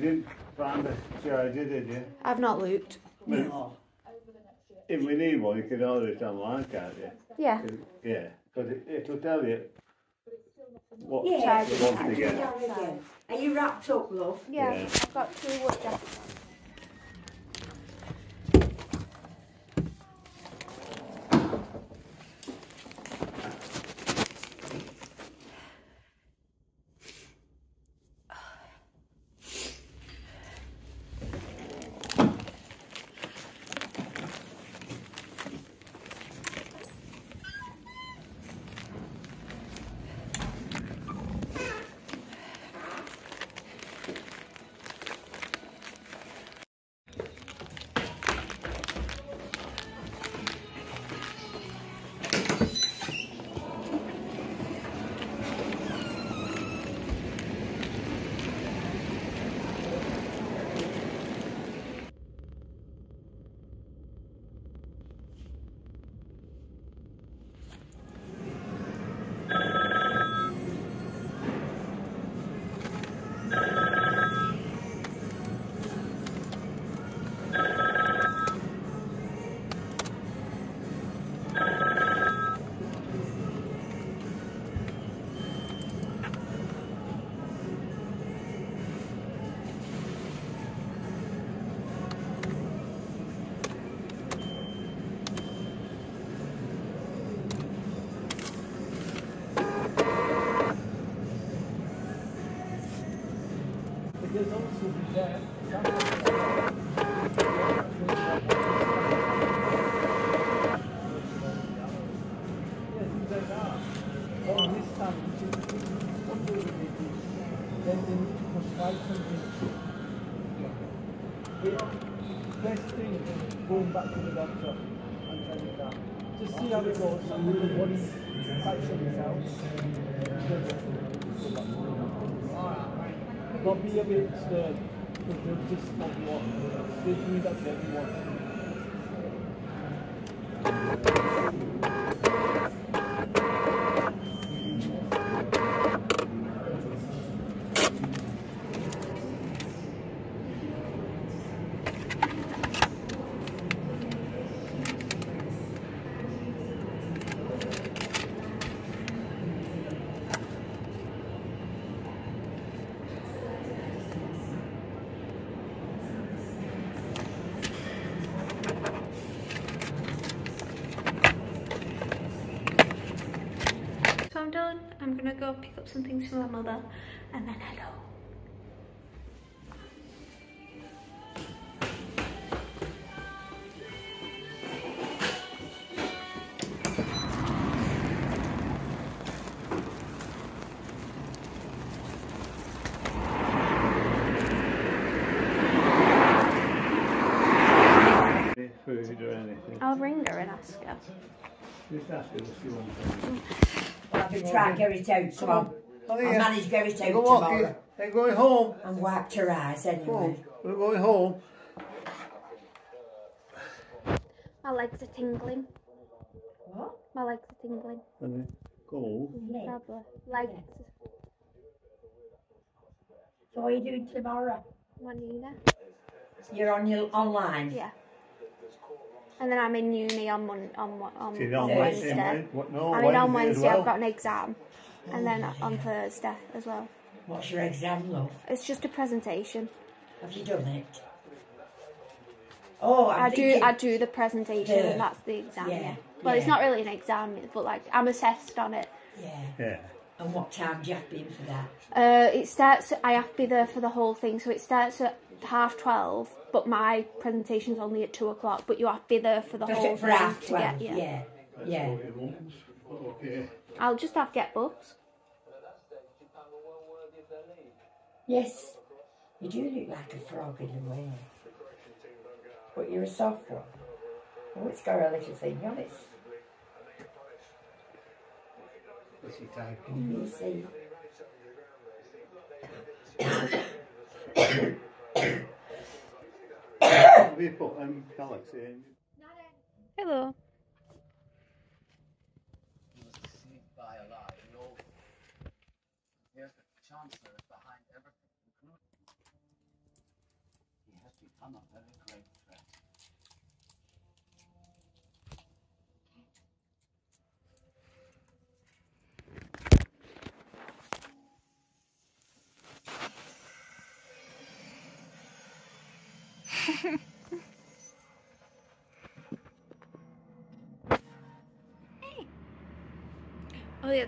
didn't find the charger, did you? I've not looked. No. If we need one, you can order it online, can't you? Yeah. 'Cause- Yeah, because it, it'll tell you what Yeah, you want to get. Are you wrapped up, love? Yeah, Yeah. I've got two wood jackets. Best thing is going back to the doctor and telling that. Just see how it goes. Some the body fights themselves. Don't be a bit scared because they're just not what they do that to everyone. So I'm done. I'm gonna go pick up some things for my mother and then head home. Food or anything. I'll ring her and ask her. Just ask her she wants. Have to try and get it out tomorrow. Oh, I'll manage to get it out Go walk tomorrow. They're going home. And wiped her eyes anyway. We're going home. My legs are tingling. What? My legs are tingling. And they go. Probably. Legs. So what are you doing tomorrow? Manina. You're on your online. Yeah. And then I'm in uni on Mon- on on, She's on on Wednesday. Wednesday. What, no, I mean on Wednesday as Wednesday well. I've got an exam, and then on Thursday as well. What's your exam, love? It's just a presentation. Have you done it? Oh, I'm i do I do the presentation, Yeah. and that's the exam. Yeah. Yeah, Well, it's not really an exam, but like I'm assessed on it. Yeah. Yeah. And what time do you have to be in for that? Uh, it starts. I have to be there for the whole thing, so it starts at half twelve. But my presentation's only at two o'clock. But you have to be there for the For, whole for thing half to twelve. get. Yeah. Yeah. Yeah. I'll just have to get books. Yes. You do look like a frog in a way. But you're a soft one. Oh, it's got a little thing on it. What's he typing? You see. Have you put um, Galaxy in? Hello. by a lot. You know, here's the chancellor is behind everything, including I'm not very great threat. Oh yeah,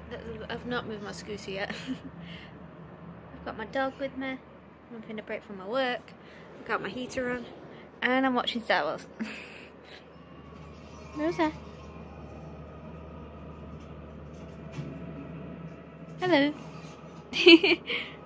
I've not moved my scooter yet. I've got my dog with me. I'm having a break from my work. I've got my heater on, and I'm watching Star Wars. Rosa. Hello.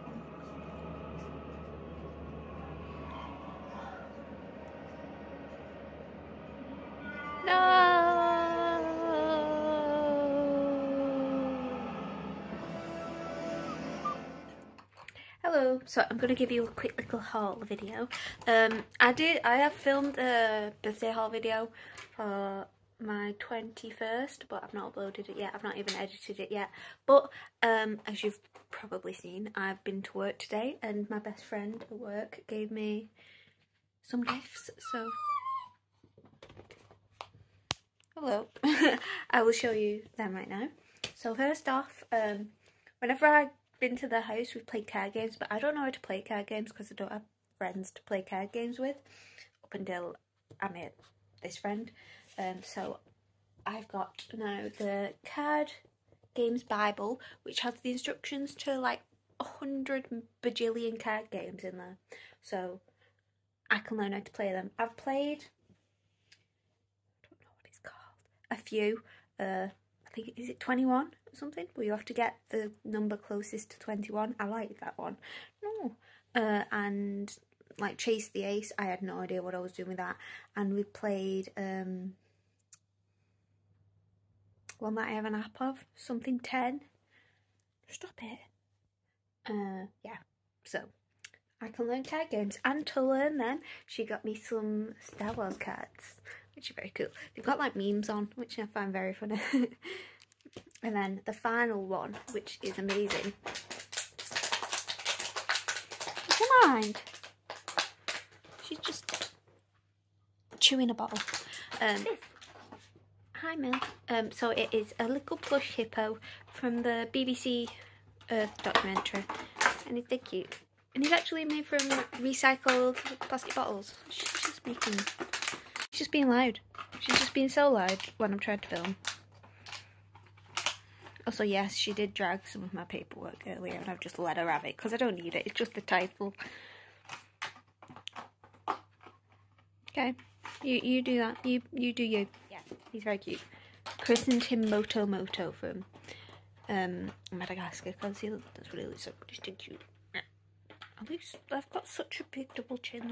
So I'm going to give you a quick little haul video. Um, I did. I have filmed a birthday haul video for my 21st, but I've not uploaded it yet. I've not even edited it yet. But um, as you've probably seen, I've been to work today, and my best friend at work gave me some gifts. So hello. I will show you them right now. So first off, um, whenever I've been to their house, we've played card games, but I don't know how to play card games because I don't have friends to play card games with up until I met this friend. Um, so I've got now the card games Bible, which has the instructions to like a hundred bajillion card games in there. So I can learn how to play them. I've played I don't know what it's called. A few. Uh think is it twenty one or something? Where you have to get the number closest to twenty one. I like that one. No. Uh and like Chase the Ace, I had no idea what I was doing with that. And we played um one that I have an app of, something ten. Stop it. Uh yeah. So I can learn card games and to learn them she got me some Star Wars cards which are very cool. They've got like memes on which I find very funny. and then the final one which is amazing. Never mind. She's just chewing a bottle. Um, hi Mel. Um, so it is a little plush hippo from the BBC Earth documentary and it's dead cute. And he's actually made from recycled plastic bottles. She's just making. She's just being loud. She's just being so loud when I'm trying to film. Also, yes, she did drag some of my paperwork earlier, and I've just let her have it because I don't need it. It's just the title. Okay, you you do that. You you do you. Yeah, he's very cute. Christened him Moto Moto from um Madagascar because he that's really so just cute. At least I've got such a big double chin.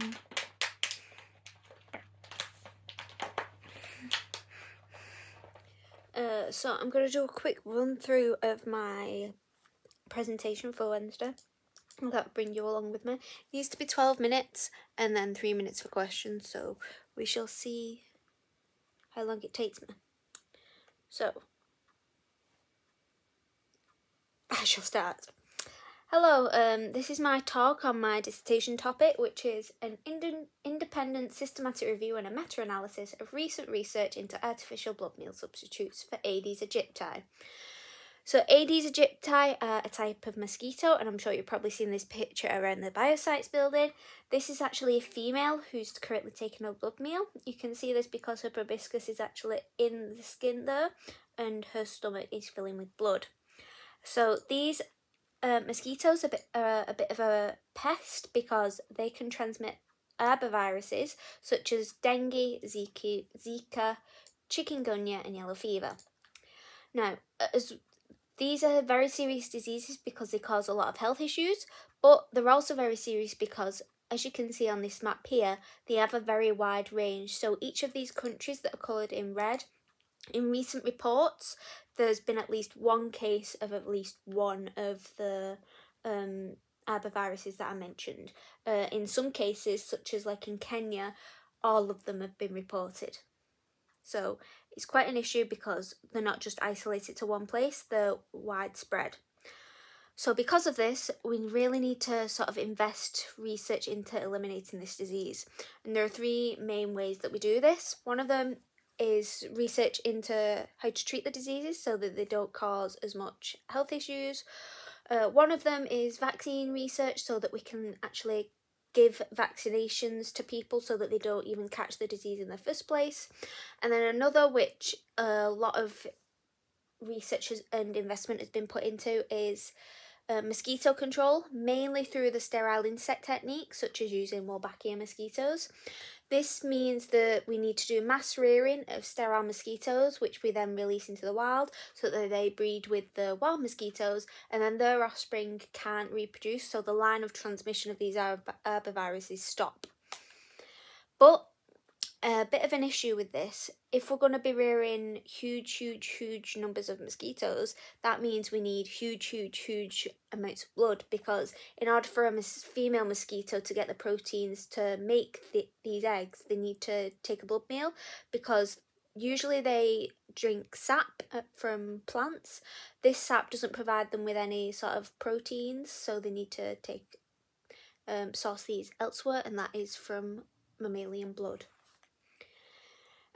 Uh, so I'm going to do a quick run through of my presentation for Wednesday. That'll bring you along with me. It needs to be 12 minutes and then 3 minutes for questions, so we shall see how long it takes me. So, I shall start. Hello, um, this is my talk on my dissertation topic, which is an ind- independent systematic review and a meta analysis of recent research into artificial blood meal substitutes for Aedes aegypti. So, Aedes aegypti are a type of mosquito, and I'm sure you've probably seen this picture around the Bioscience building. This is actually a female who's currently taking a blood meal. You can see this because her proboscis is actually in the skin there, and her stomach is filling with blood. So, these uh, mosquitoes are a bit, uh, a bit of a pest because they can transmit arboviruses such as dengue, Zika, Zika, chikungunya, and yellow fever. Now, as these are very serious diseases because they cause a lot of health issues, but they're also very serious because, as you can see on this map here, they have a very wide range. So each of these countries that are coloured in red, in recent reports, there's been at least one case of at least one of the um, arboviruses that I mentioned. Uh, in some cases, such as like in Kenya, all of them have been reported. So it's quite an issue because they're not just isolated to one place, they're widespread. So, because of this, we really need to sort of invest research into eliminating this disease. And there are three main ways that we do this. One of them is research into how to treat the diseases so that they don't cause as much health issues. Uh, one of them is vaccine research so that we can actually give vaccinations to people so that they don't even catch the disease in the first place. And then another, which a lot of research and investment has been put into, is uh, mosquito control, mainly through the sterile insect technique, such as using Wolbachia mosquitoes. This means that we need to do mass rearing of sterile mosquitoes, which we then release into the wild so that they breed with the wild mosquitoes and then their offspring can't reproduce, so the line of transmission of these arboviruses stop. But a bit of an issue with this. If we're going to be rearing huge, huge, huge numbers of mosquitoes, that means we need huge, huge, huge amounts of blood because in order for a female mosquito to get the proteins to make the, these eggs, they need to take a blood meal because usually they drink sap uh, from plants. This sap doesn't provide them with any sort of proteins, so they need to take um, source these elsewhere, and that is from mammalian blood.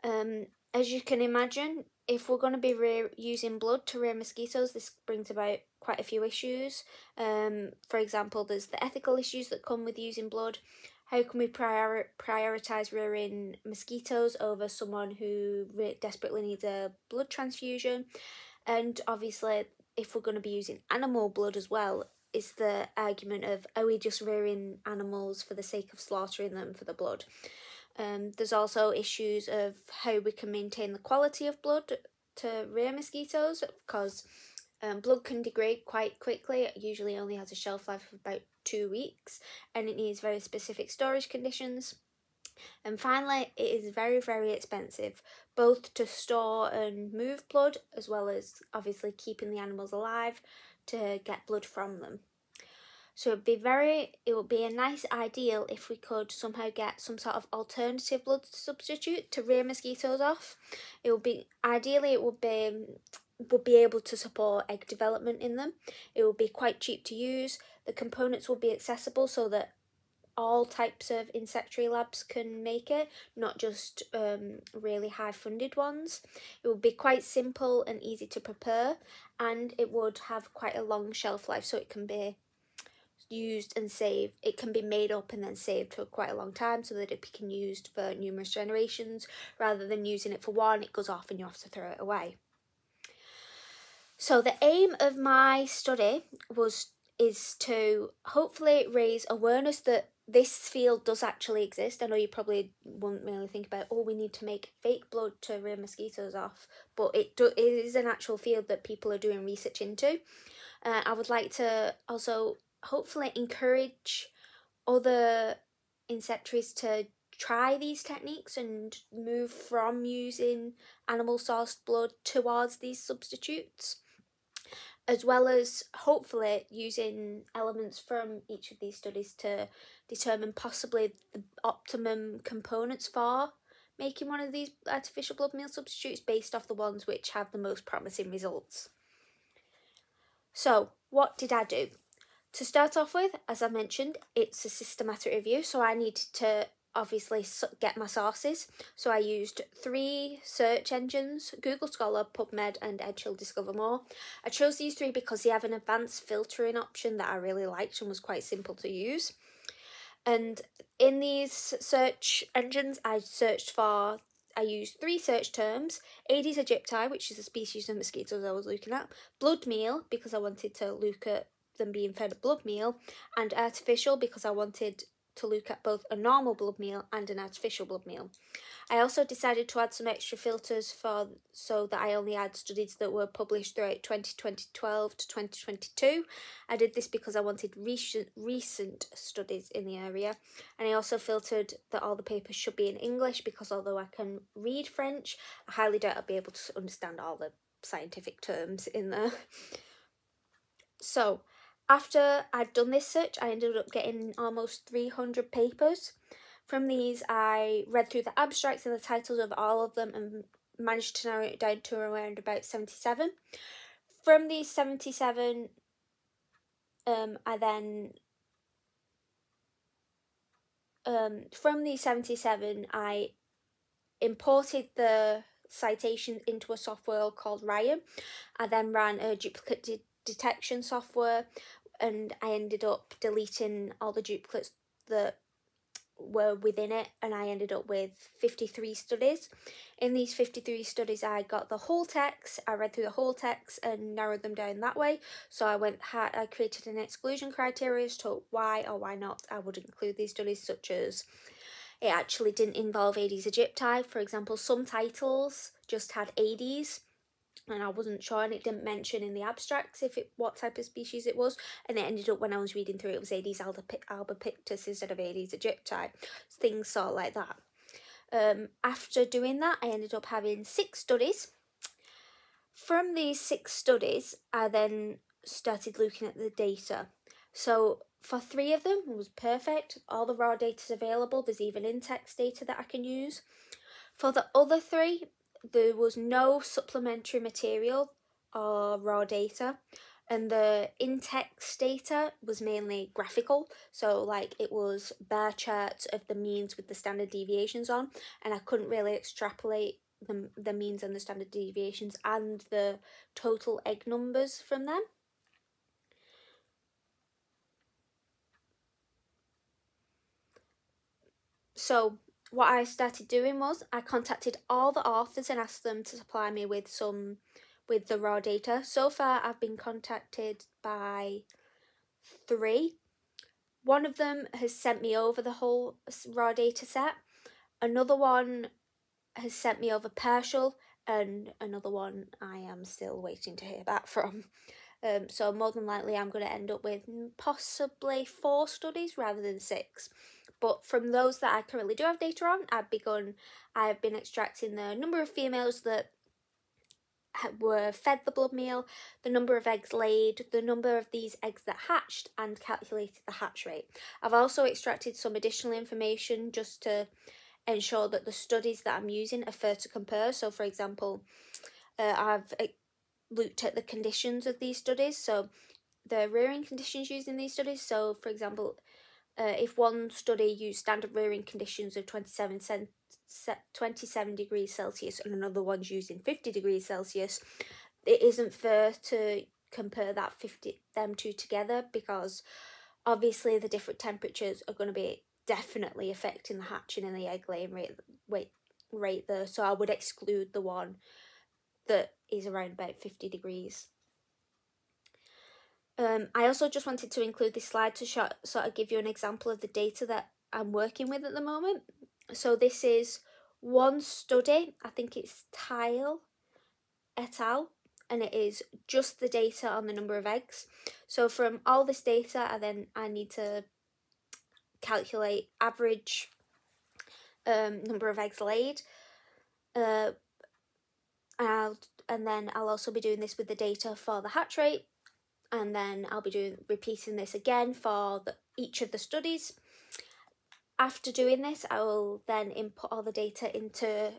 Um, as you can imagine, if we're going to be rear- using blood to rear mosquitoes, this brings about quite a few issues. Um, for example, there's the ethical issues that come with using blood. How can we prior- prioritize rearing mosquitoes over someone who desperately needs a blood transfusion? And obviously, if we're going to be using animal blood as well, is the argument of are we just rearing animals for the sake of slaughtering them for the blood? Um, there's also issues of how we can maintain the quality of blood to rear mosquitoes because um, blood can degrade quite quickly. It usually only has a shelf life of about two weeks and it needs very specific storage conditions. And finally, it is very, very expensive, both to store and move blood, as well as obviously keeping the animals alive to get blood from them. So it'd be very, it would be a nice ideal if we could somehow get some sort of alternative blood substitute to rear mosquitoes off. It would be ideally it would be would be able to support egg development in them. It would be quite cheap to use. The components would be accessible so that all types of insectary labs can make it, not just um, really high funded ones. It would be quite simple and easy to prepare, and it would have quite a long shelf life, so it can be used and saved. It can be made up and then saved for quite a long time so that it can be used for numerous generations rather than using it for one, it goes off and you have to throw it away. So the aim of my study was is to hopefully raise awareness that this field does actually exist. I know you probably won't really think about, oh, we need to make fake blood to rear mosquitoes off, but it, do, it is an actual field that people are doing research into. Uh, I would like to also hopefully encourage other insectaries to try these techniques and move from using animal sourced blood towards these substitutes as well as hopefully using elements from each of these studies to determine possibly the optimum components for making one of these artificial blood meal substitutes based off the ones which have the most promising results. So, what did I do? To start off with, as I mentioned, it's a systematic review, so I needed to obviously get my sources. So I used three search engines Google Scholar, PubMed, and Edge Hill Discover More. I chose these three because they have an advanced filtering option that I really liked and was quite simple to use. And in these search engines, I searched for I used three search terms Aedes aegypti, which is a species of mosquitoes I was looking at, blood meal, because I wanted to look at them being fed a blood meal, and artificial because I wanted to look at both a normal blood meal and an artificial blood meal. I also decided to add some extra filters for so that I only had studies that were published throughout 2012 to 2022. I did this because I wanted recent recent studies in the area, and I also filtered that all the papers should be in English because although I can read French, I highly doubt I'll be able to understand all the scientific terms in there. So, after I'd done this search, I ended up getting almost 300 papers. From these, I read through the abstracts and the titles of all of them and managed to narrow it down to around about 77. From these 77 um, I then um, from the 77 I imported the citation into a software called Rayyan. I then ran a duplicate de- detection software and I ended up deleting all the duplicates that were within it and I ended up with 53 studies. In these 53 studies I got the whole text, I read through the whole text and narrowed them down that way. So I went I created an exclusion criteria as to why or why not I would include these studies such as it actually didn't involve Aedes aegypti. For example, some titles just had Aedes and I wasn't sure and it didn't mention in the abstracts if it what type of species it was and it ended up when I was reading through it was Aedes albopictus instead of Aedes aegypti things sort of like that. Um, after doing that I ended up having six studies. From these six studies I then started looking at the data. So for three of them it was perfect. All the raw data is available. There's even in-text data that I can use. For the other three there was no supplementary material or raw data and the in-text data was mainly graphical. So like it was bar charts of the means with the standard deviations on and i couldn't really extrapolate the, the means and the standard deviations and the total egg numbers from them. So what I started doing was I contacted all the authors and asked them to supply me with some with the raw data. So far I've been contacted by three. One of them has sent me over the whole raw data set. Another one has sent me over partial and another one I am still waiting to hear back from. Um, so more than likely I'm going to end up with possibly four studies rather than six. But from those that I currently do have data on, I've begun, I've been extracting the number of females that were fed the blood meal, the number of eggs laid, the number of these eggs that hatched, and calculated the hatch rate. I've also extracted some additional information just to ensure that the studies that I'm using are fair to compare. So, for example, uh, I've uh, looked at the conditions of these studies. So, the rearing conditions used in these studies. So, for example, uh, if one study used standard rearing conditions of 27, cent- 27 degrees Celsius and another one's using 50 degrees Celsius, it isn't fair to compare that 50 them two together because obviously the different temperatures are going to be definitely affecting the hatching and the egg laying rate wait rate there. So I would exclude the one that is around about 50 degrees um, I also just wanted to include this slide to show, sort of give you an example of the data that I'm working with at the moment. So this is one study, I think it's Tile et al. And it is just the data on the number of eggs. So from all this data, I then I need to calculate average um, number of eggs laid. Uh, and, I'll, and then I'll also be doing this with the data for the hatch rate and then I'll be doing repeating this again for the, each of the studies. After doing this, I will then input all the data into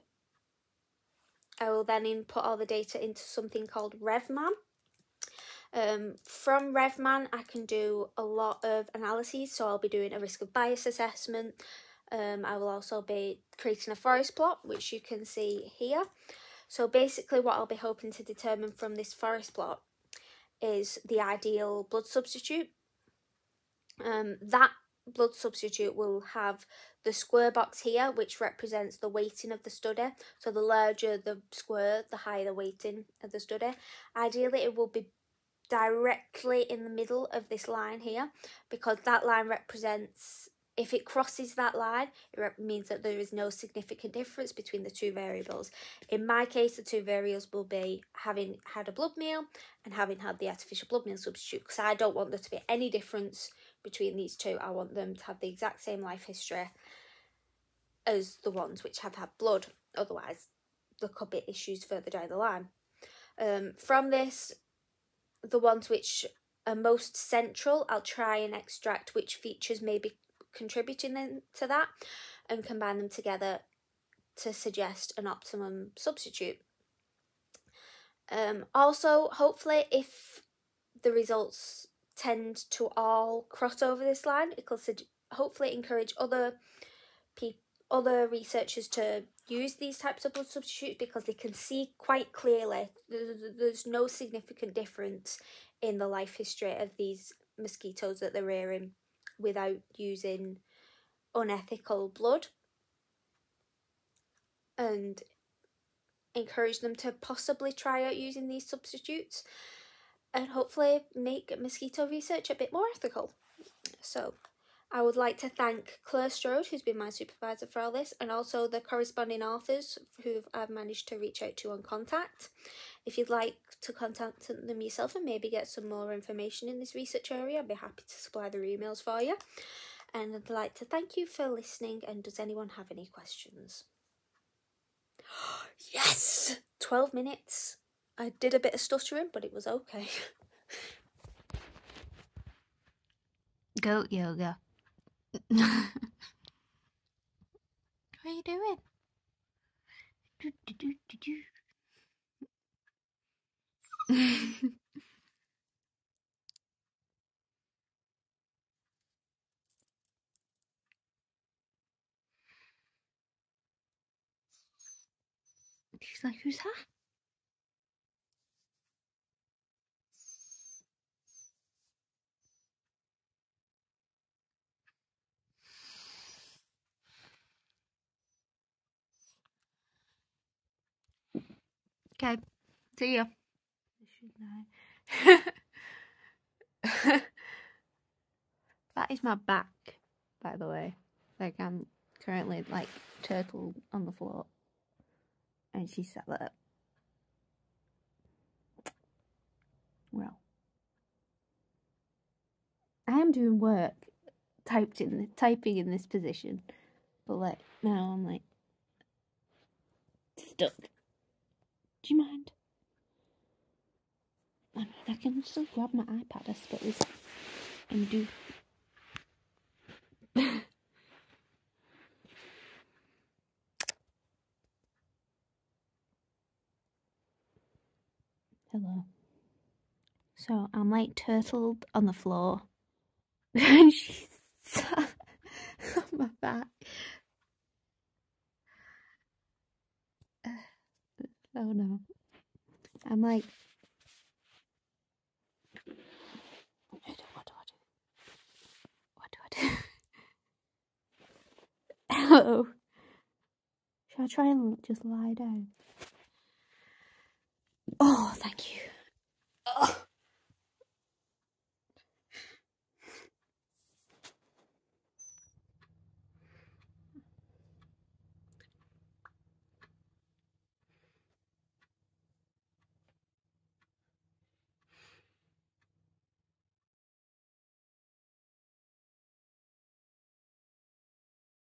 I will then input all the data into something called RevMan. Um, from RevMan, I can do a lot of analyses, so I'll be doing a risk of bias assessment. Um, I will also be creating a forest plot, which you can see here. So basically what I'll be hoping to determine from this forest plot is the ideal blood substitute. Um, that blood substitute will have the square box here, which represents the weighting of the study. So the larger the square, the higher the weighting of the study. Ideally, it will be directly in the middle of this line here because that line represents if it crosses that line, it means that there is no significant difference between the two variables. In my case, the two variables will be having had a blood meal and having had the artificial blood meal substitute because I don't want there to be any difference between these two. I want them to have the exact same life history as the ones which have had blood. Otherwise, there could be issues further down the line. Um, from this, the ones which are most central, I'll try and extract which features may be contributing to that and combine them together to suggest an optimum substitute. Um, also, hopefully, if the results tend to all cross over this line. It'll sug- hopefully encourage other people other researchers to use these types of blood substitutes because they can see quite clearly th- th- there's no significant difference in the life history of these mosquitoes that they're rearing without using unethical blood and encourage them to possibly try out using these substitutes and hopefully make mosquito research a bit more ethical. So, I would like to thank Claire Strode, who's been my supervisor for all this, and also the corresponding authors who I've managed to reach out to on contact. If you'd like to contact them yourself and maybe get some more information in this research area, I'd be happy to supply their emails for you. And I'd like to thank you for listening. And does anyone have any questions? yes! 12 minutes. I did a bit of stuttering, but it was okay. Goat yoga. what are you doing? Do, do, do. She's like, who's that? Okay, see ya. that is my back, by the way. Like I'm currently like turtle on the floor, and she sat there. Well, I am doing work typed in typing in this position, but like now I'm like stuck. Do you mind? I I can still grab my iPad, I suppose, and do. Hello. So I'm like turtled on the floor, and she's on my back. Oh no. I'm like. What do I do? What do I do? Should I try and just lie down?